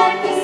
like this